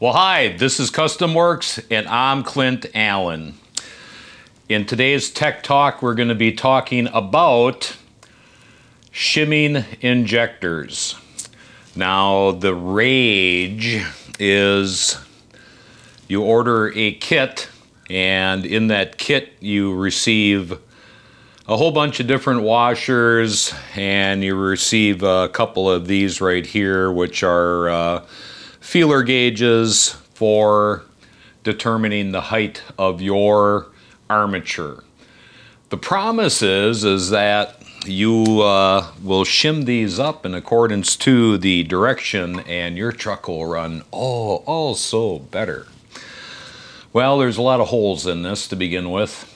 Well, hi, this is Custom Works, and I'm Clint Allen. In today's Tech Talk, we're going to be talking about shimming injectors. Now, the rage is you order a kit, and in that kit, you receive a whole bunch of different washers, and you receive a couple of these right here, which are uh, feeler gauges for determining the height of your armature. The promise is, is that you uh, will shim these up in accordance to the direction and your truck will run oh, also better. Well, there's a lot of holes in this to begin with.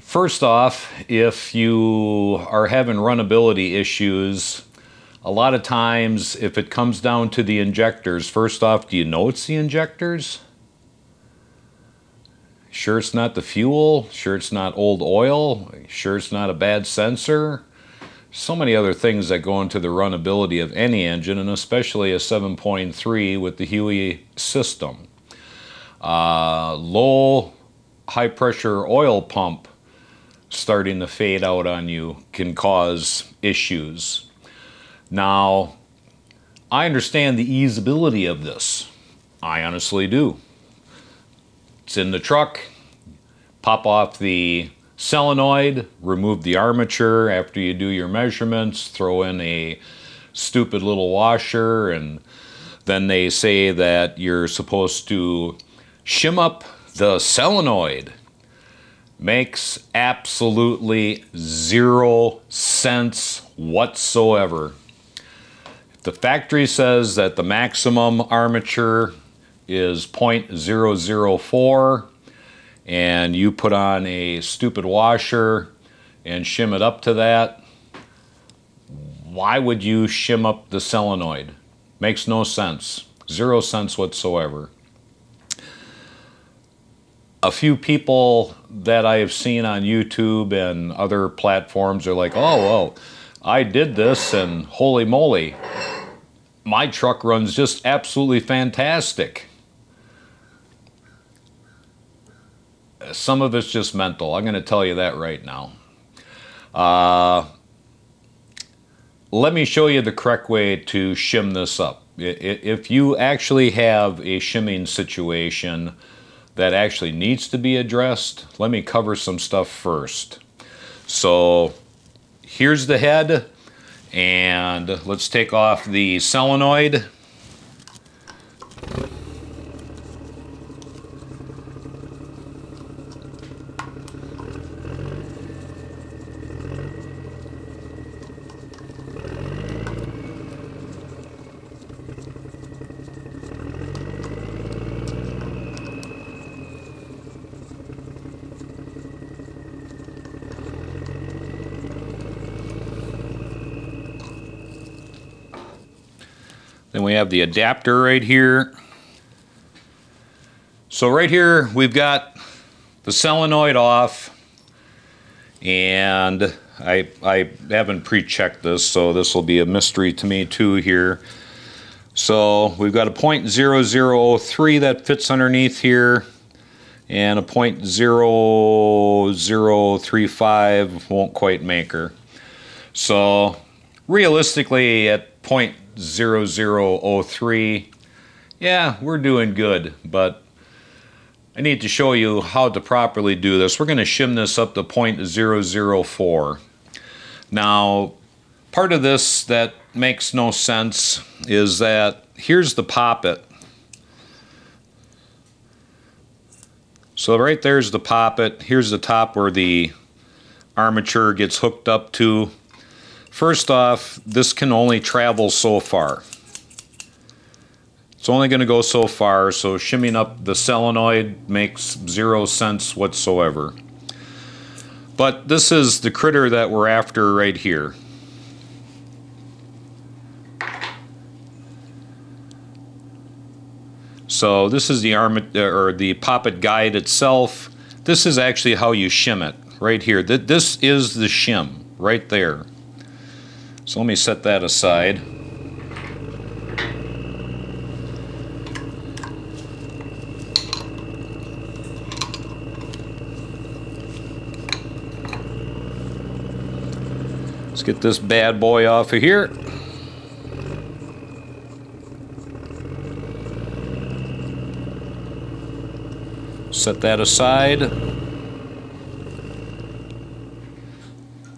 First off, if you are having runability issues, a lot of times if it comes down to the injectors, first off, do you know it's the injectors? Sure it's not the fuel? Sure it's not old oil? Sure it's not a bad sensor? So many other things that go into the runability of any engine, and especially a 7.3 with the HEUI system. Uh, low high pressure oil pump starting to fade out on you can cause issues. Now, I understand the easeability of this. I honestly do. It's in the truck, pop off the solenoid, remove the armature after you do your measurements, throw in a stupid little washer, and then they say that you're supposed to shim up the solenoid. Makes absolutely zero sense whatsoever. The factory says that the maximum armature is 0.004 and you put on a stupid washer and shim it up to that. Why would you shim up the solenoid? Makes no sense. Zero sense whatsoever. A few people that I have seen on YouTube and other platforms are like, oh, oh, I did this and holy moly, my truck runs just absolutely fantastic. Some of it's just mental. I'm going to tell you that right now. Uh, let me show you the correct way to shim this up. If you actually have a shimming situation that actually needs to be addressed, let me cover some stuff first. So here's the head. And let's take off the solenoid. We have the adapter right here. So right here we've got the solenoid off and I, I haven't pre-checked this so this will be a mystery to me too here. So we've got a .0003 that fits underneath here and a .0035 won't quite make her. So realistically at point 0003. Yeah, we're doing good, but I need to show you how to properly do this. We're going to shim this up to 0.004. Now, part of this that makes no sense is that here's the poppet. So right there's the poppet. Here's the top where the armature gets hooked up to First off, this can only travel so far. It's only going to go so far, so shimming up the solenoid makes zero sense whatsoever. But this is the critter that we're after right here. So this is the arm uh, or the poppet guide itself. This is actually how you shim it right here. This is the shim right there. So let me set that aside. Let's get this bad boy off of here. Set that aside.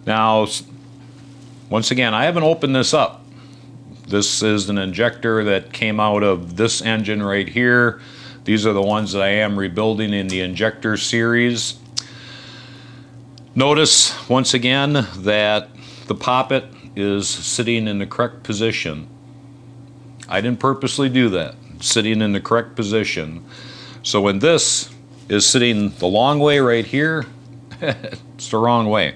Now, once again, I haven't opened this up. This is an injector that came out of this engine right here. These are the ones that I am rebuilding in the injector series. Notice once again that the poppet is sitting in the correct position. I didn't purposely do that, sitting in the correct position. So when this is sitting the long way right here, it's the wrong way.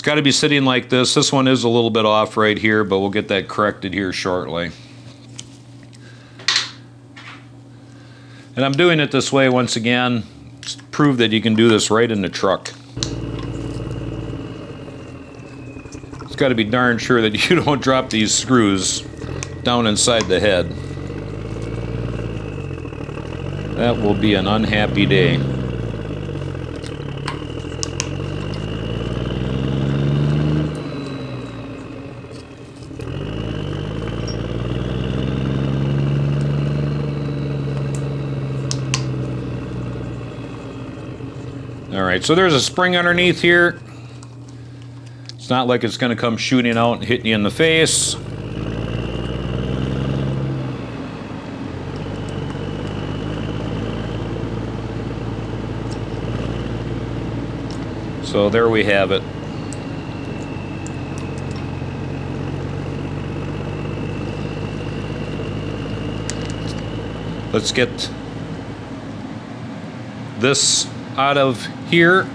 It's got to be sitting like this. This one is a little bit off right here, but we'll get that corrected here shortly. And I'm doing it this way once again, to prove that you can do this right in the truck. It's got to be darn sure that you don't drop these screws down inside the head. That will be an unhappy day. All right, so there's a spring underneath here. It's not like it's going to come shooting out and hit you in the face. So there we have it. Let's get this out of here.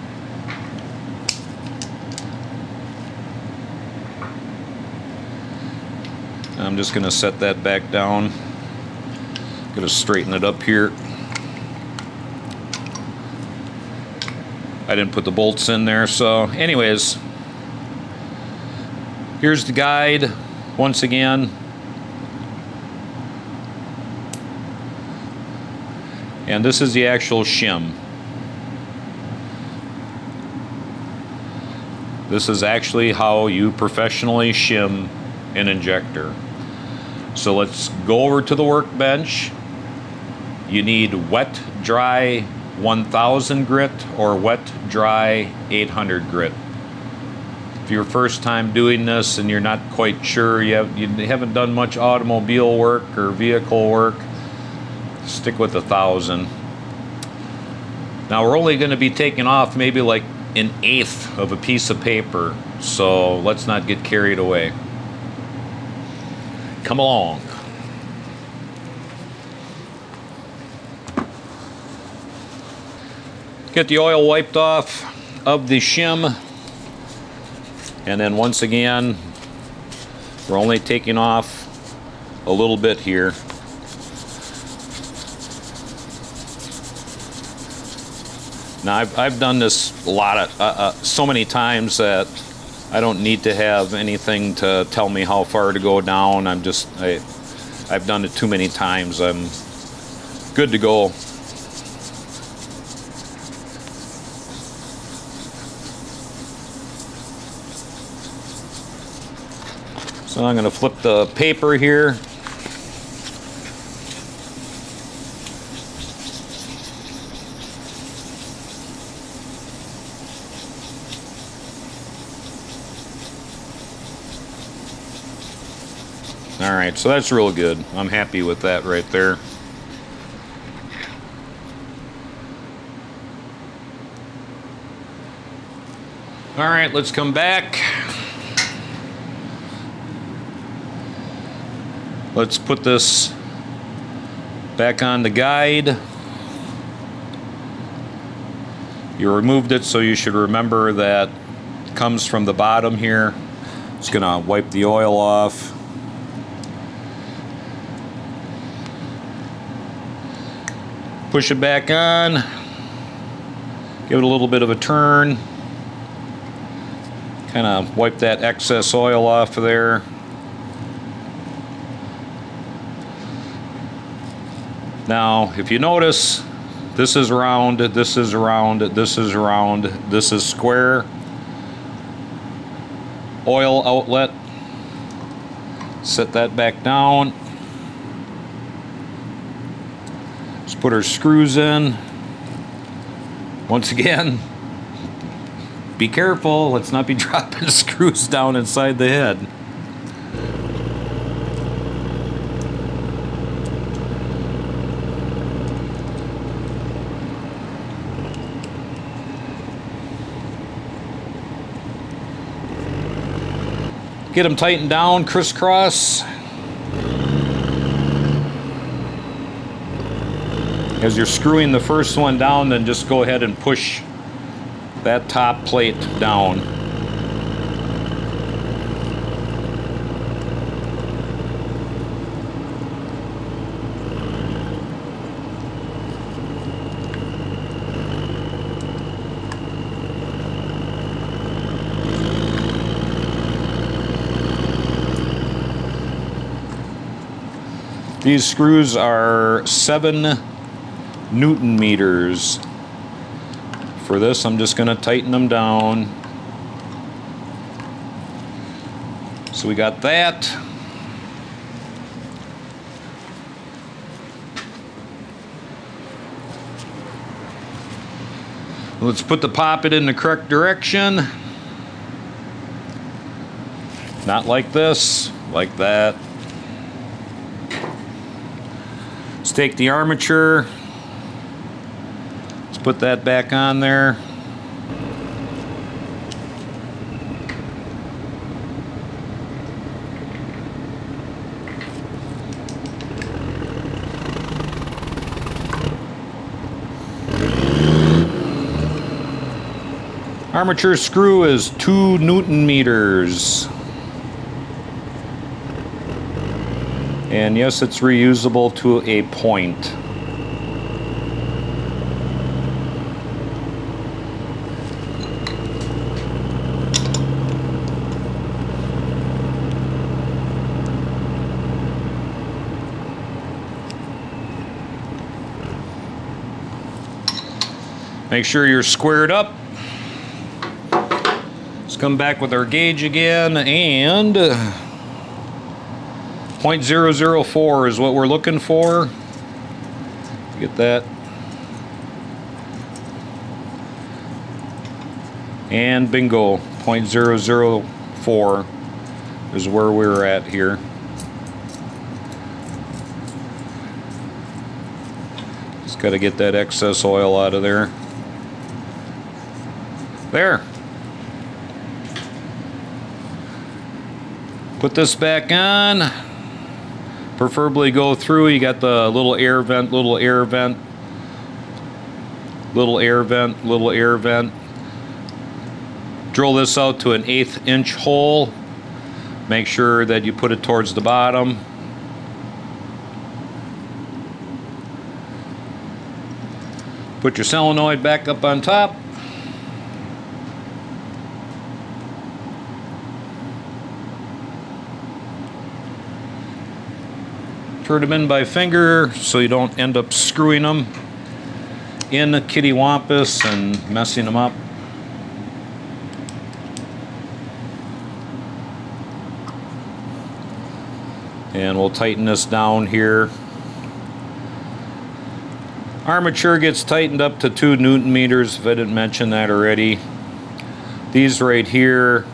I'm just going to set that back down. Going to straighten it up here. I didn't put the bolts in there, so anyways, here's the guide once again. And this is the actual shim. This is actually how you professionally shim an injector. So let's go over to the workbench. You need wet, dry 1000 grit or wet, dry 800 grit. If you're first time doing this and you're not quite sure, you, have, you haven't done much automobile work or vehicle work, stick with a thousand. Now we're only going to be taking off maybe like an eighth of a piece of paper, so let's not get carried away. Come along. Get the oil wiped off of the shim. And then once again, we're only taking off a little bit here. Now I've, I've done this a lot of, uh, uh, so many times that I don't need to have anything to tell me how far to go down. I'm just, I, I've done it too many times. I'm good to go. So I'm going to flip the paper here All right, so that's real good. I'm happy with that right there. All right, let's come back. Let's put this back on the guide. You removed it, so you should remember that comes from the bottom here. It's gonna wipe the oil off. Push it back on. Give it a little bit of a turn. Kind of wipe that excess oil off of there. Now, if you notice, this is round, this is round, this is round, this is square. oil outlet. Set that back down. Let's put our screws in. Once again, be careful. Let's not be dropping screws down inside the head. Get them tightened down, crisscross. As you're screwing the first one down, then just go ahead and push that top plate down. These screws are seven Newton meters. For this, I'm just going to tighten them down. So we got that. Let's put the poppet in the correct direction. Not like this, like that. Let's take the armature. Put that back on there. Armature screw is two Newton meters. And yes, it's reusable to a point. Make sure you're squared up. Let's come back with our gauge again and uh, 0.004 is what we're looking for. Get that. And bingo, 0.004 is where we're at here. Just got to get that excess oil out of there. There. Put this back on. Preferably go through. You got the little air vent, little air vent, little air vent, little air vent. Drill this out to an eighth inch hole. Make sure that you put it towards the bottom. Put your solenoid back up on top. Turn them in by finger so you don't end up screwing them in the kitty wampus and messing them up. And we'll tighten this down here. Armature gets tightened up to 2 newton meters if I didn't mention that already. These right here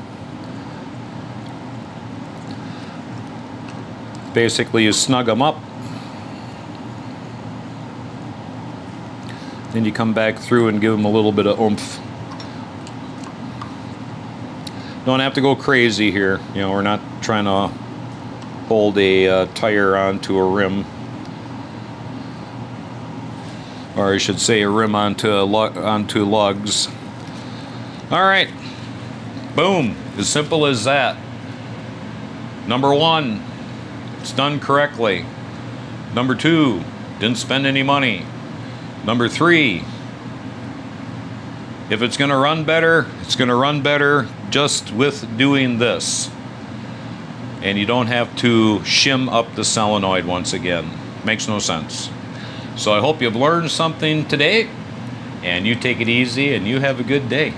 basically you snug them up. Then you come back through and give them a little bit of oomph. Don't have to go crazy here you know we're not trying to hold a uh, tire onto a rim. Or I should say a rim onto a onto lugs. All right. Boom. As simple as that. Number one it's done correctly. Number two, didn't spend any money. Number three, if it's going to run better, it's going to run better just with doing this. And you don't have to shim up the solenoid once again. Makes no sense. So I hope you've learned something today and you take it easy and you have a good day.